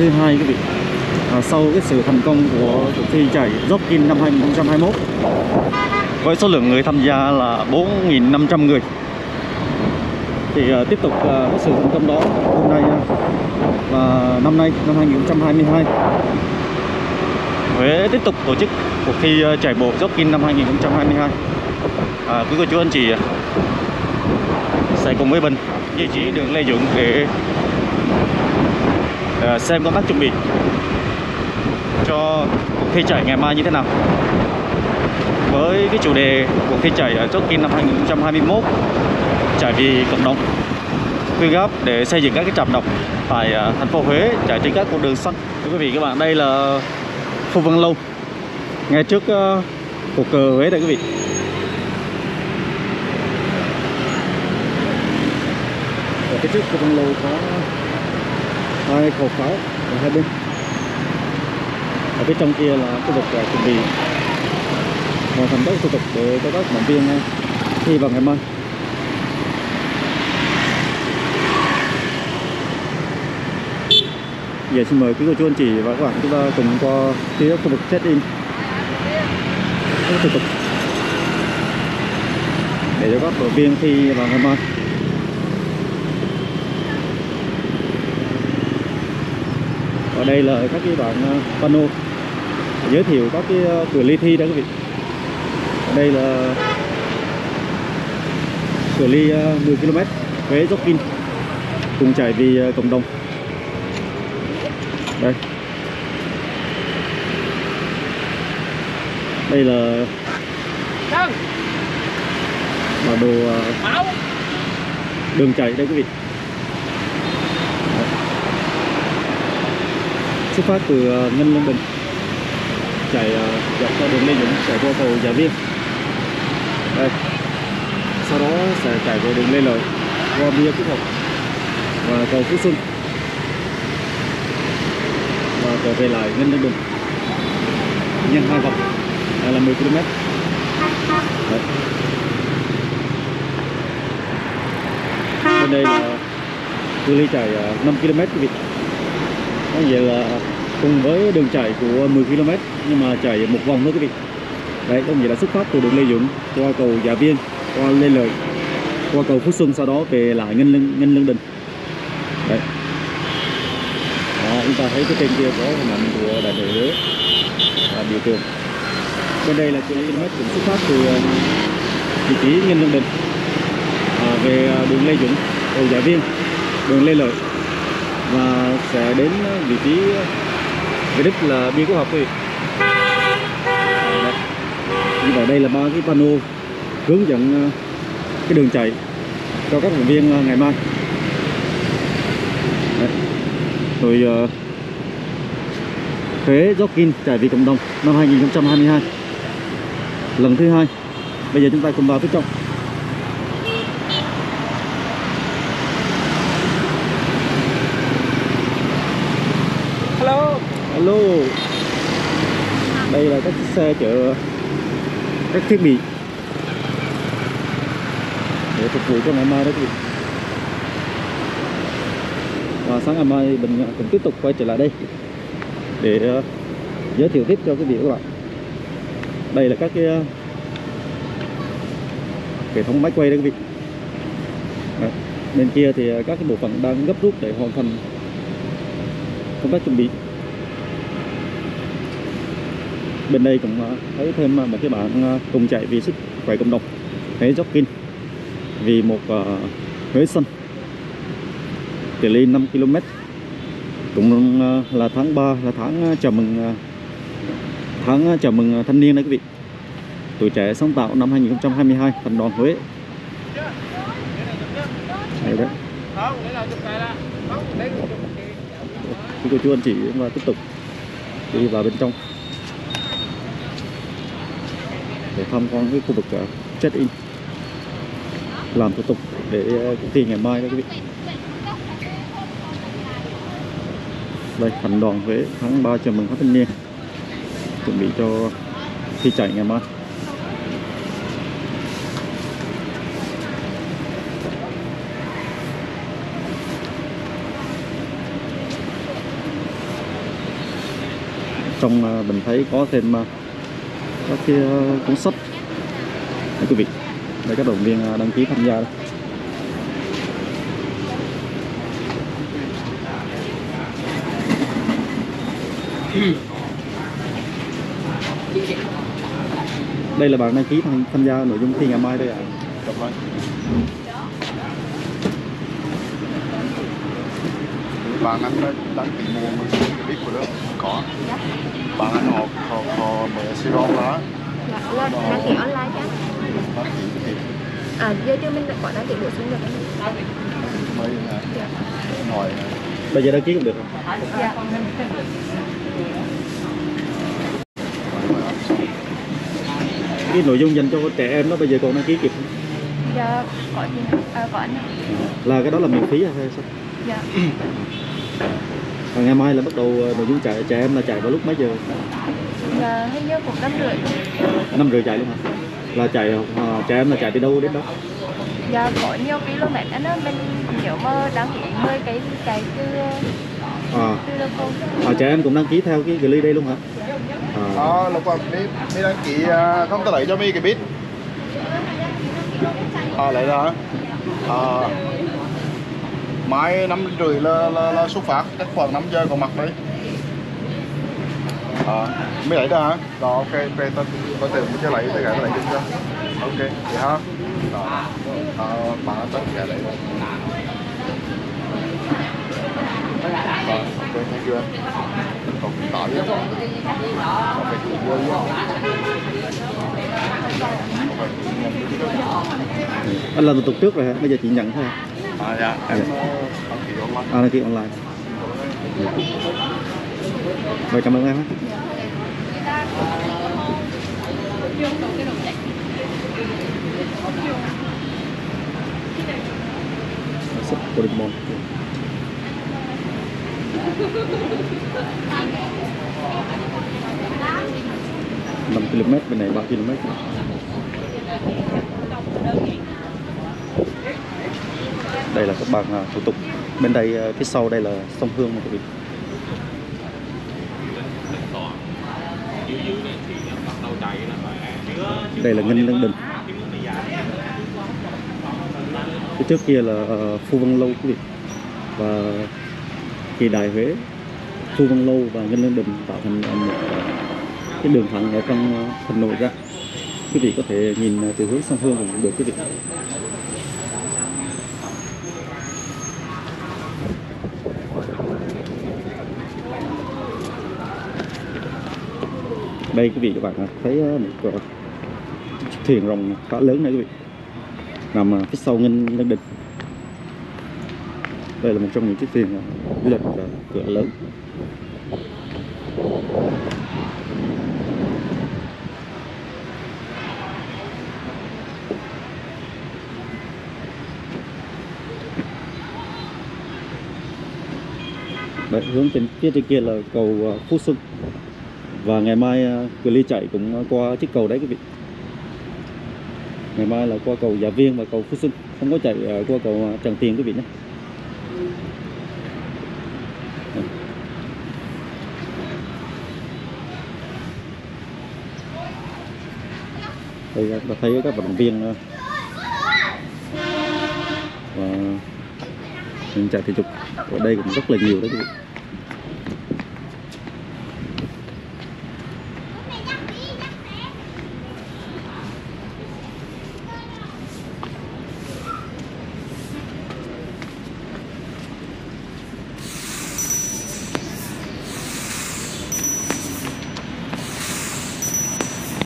thứ hai quý vị. À, sau cái sự thành công của cuộc thi chạy Jockey năm 2021 với số lượng người tham gia là 4.500 người. Thì uh, tiếp tục à, uh, cái sự thành công đó hôm nay uh, và năm nay năm 2022 Huế tiếp tục tổ chức cuộc thi uh, chạy bộ Jockey năm 2022 à, quý cô chú anh chị sẽ cùng với Bình duy chỉ đường Lê Duẩn để Ờ, xem công tác chuẩn bị cho cuộc thi chạy ngày mai như thế nào. Với cái chủ đề cuộc thi chạy ở chốt kim năm 2021 chạy vì cộng đồng quyên góp để xây dựng các cái trạm độc tại ờ, thành phố Huế chạy trên các con đường sắt thưa quý vị các bạn đây là khu Văn Lâu ngay trước ờ, uh, cột cờ Huế đây quý vị. Ở phía trước khu Văn Lâu có hai khẩu pháo ở hai bên. Ở phía trong kia là khu vực à, chuẩn bị hoàn thành các thủ tục để cho các vận viên à, thi vào ngày mai. Giờ xin mời quý cô chú, anh chị và các bạn chúng ta cùng qua phía khu vực check-in. Các thủ tục để cho các đội viên thi vào ngày mai. Ở đây là các cái bạn pano giới thiệu các cái cửa ly thi đó quý vị. Ở đây là cửa ly 10 km Huế Jockey cùng chạy vì cộng đồng. Đây. Đây là bản đồ đường chạy đây quý vị xuất phát từ ờ, Nhân Ngân Long Bình chạy ờ, dọc theo đường Lê Dũng chạy qua cầu Giả Viên. Đây. Sau đó sẽ chạy qua đường Lê Lợi, qua bia Phước Học và cầu Phú Xuân. Và trở về lại Ngân Long Bình. Nhân hai vòng, đây là 10 km Đấy. bên đây là cự ly chạy ờ, 5 km quý vị vậy là cùng với đường chạy của 10 km nhưng mà chạy một vòng thôi quý vị. Đấy có nghĩa là xuất phát từ đường Lê Dũng qua cầu Giả Viên qua Lê Lợi qua cầu Phú Xuân sau đó về lại Ngân Lương Ngân Lương Đình. Đấy. Đó, chúng ta thấy cái tên kia có hình ảnh của đại đội đế và biểu tượng. Bên đây là km cũng xuất phát từ ờ, vị trí Ngân Lương Đình à, về ờ, đường Lê Dũng cầu Giả Viên đường Lê Lợi và sẽ đến vị trí về đích là biên quốc học quý vị như vậy đây là ba cái pano hướng dẫn ờ, cái đường chạy cho các thành viên ờ, ngày mai. Đấy. rồi uh, Huế Jockey chạy vì cộng đồng năm 2022 lần thứ hai. Bây giờ chúng ta cùng vào phía trong. Hello. Đây là các xe chở các thiết bị để phục vụ cho ngày mai đó quý vị và sáng ngày mai mình cũng tiếp tục quay trở lại đây để ờ, giới thiệu tiếp cho quý vị các bạn. Đây là các cái hệ thống máy quay đó quý vị. Bên kia thì ờ, các cái bộ phận đang gấp rút để hoàn thành công tác chuẩn bị. Bên đây cũng ờ, thấy thêm ờ, một cái bạn cùng ờ, chạy vì sức khỏe cộng đồng Huế jogging. Vì một uh, Huế xanh cự ly 5 km cũng uh, là tháng 3 là tháng chào mừng uh, tháng chào mừng thanh niên đấy quý vị. Tuổi trẻ sáng tạo năm 2022 thành đoàn Huế. Đây đấy. Cô chú anh chị và tiếp tục đi vào bên trong để tham quan cái khu vực ờ, check in làm thủ tục để ờ, cuộc thi ngày mai đó quý vị. Đây thành đoàn Huế, tháng 3 chào mừng các thanh niên. Chuẩn bị cho thi chạy ngày mai. Trong ờ, mình thấy có thêm các cái ờ, cuốn sách để quý vị đây các động viên ờ, đăng ký tham gia đây. đây là bạn đăng ký tham, tham gia nội dung thi ngày mai đây ạ à. Bạn anh đã đăng ký mua mình biết của đó có. Bạn anh học họ mở Sài Gòn đó. Dạ, là đăng ký online chứ Đăng ký thì À, giờ chưa mình đã có đăng ký bổ sung được anh mới là Dạ. hỏi bây giờ đăng ký cũng được. Không? Dạ. Cái nội dung dành cho trẻ em đó bây giờ còn đăng ký kịp không? Dạ, có gì? À, có anh là cái đó là miễn phí hay sao? Dạ. Và ngày mai là bắt đầu ờ, nội dung chạy trẻ em là chạy vào lúc mấy giờ Dạ, hình như cũng năm rưỡi. Năm rưỡi chạy luôn hả? Là chạy ờ, trẻ em là chạy từ đâu đến đó? Dạ, có nhiều km anh á Mình nếu mà đăng ký 10 cái chạy từ à, từ à trẻ em cũng đăng ký theo cái gửi đây luôn hả? À, Ờ, lúc mà mi, mi đăng ký à, không có lấy cho mi cái biết. À, lấy ra. À, mai năm rưỡi là, là, là xuất phát, chắc khoảng 5 giờ còn mặt đấy. À, mi lấy ra hả? Rồi, ok, ok, tao có thể mình cho lấy, tất cả lấy được chưa? Ok, vậy hả? Rồi, à, bạn tất cả lấy rồi. Rồi, ok, thank you anh. Còn tỏ với Còn phải chủ vô với anh làm thủ tục trước rồi hả bây giờ chỉ nhận thôi? À dạ, em ờ, đăng ký online. à đăng ký online vậy cảm ơn em á sắp Doraemon 5 km bên này, ba km. Đây là các bạn à, thủ tục. Bên đây à, phía sau đây là sông Hương mà quý vị. Đây là Ngân đăng Đình. Phía trước kia là ờ, Phu Văn Lâu quý vị. Và kỳ Đại Huế, Phu Văn Lâu và Ngân đăng Đình tạo thành ờ, một ờ, cái đường thẳng ở trong thành nội ra. Quý vị có thể nhìn từ hướng sông Hương cũng được quý vị. Đây quý vị các bạn thấy một cái thuyền rồng khá lớn này quý vị. Nằm phía sau nghênh lên đình. Đây là một trong những chiếc thuyền du lịch ờ, cửa lớn. Đấy, hướng trên phía trên kia là cầu à, Phú Xuân. Và ngày mai à, cửa ly chạy cũng qua chiếc cầu đấy quý vị ngày mai là qua cầu Dạ Viên và cầu Phú Xuân. Không có chạy à, qua cầu trần Tràng Tiền quý vị nhé. Đây ta thấy các vận động viên à, và mình chạy thể dục. Ở đây cũng rất là nhiều đấy quý vị.